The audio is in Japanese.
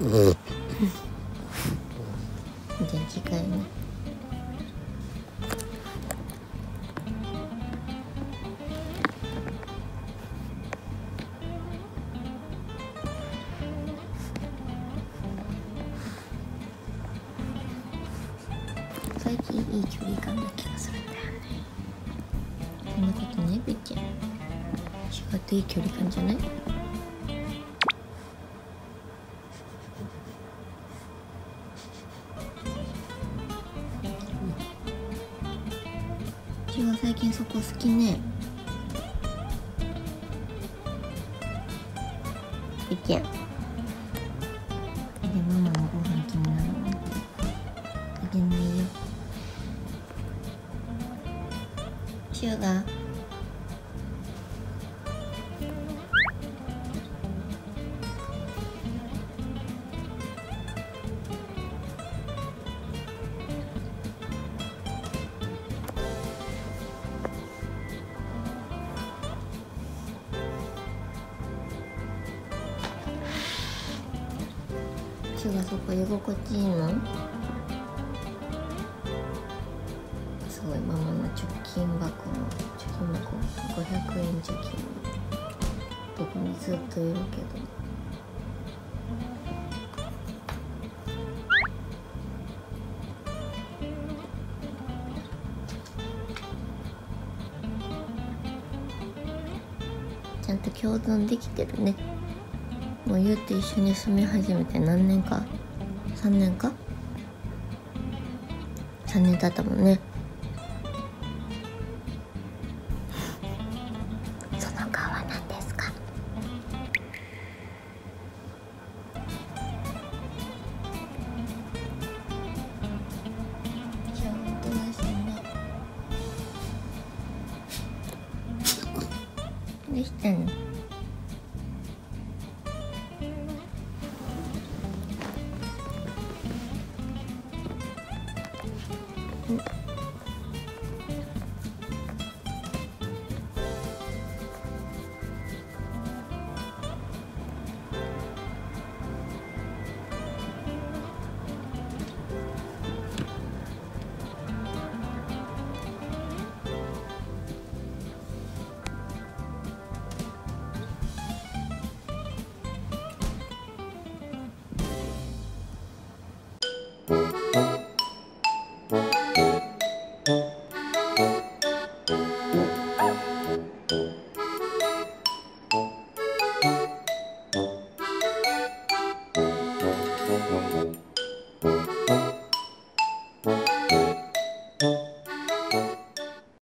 じゃあ次回ね最近いい距離感な気がするんだよね。そんなことないべっちゃん違っていい距離感じゃない？違う最近そこ好きね。べっちゃんでママのご飯気になるの？あげないよ。シュガー。シュガーそこ居心地いいの？すごいママの貯金箱の貯金箱500円貯金どこにずっといるけど。ちゃんと共存できてるね。もう言うて一緒に住み始めて何年か？3年か？3年経ったもんね。その顔は何ですか？どうしたの？うん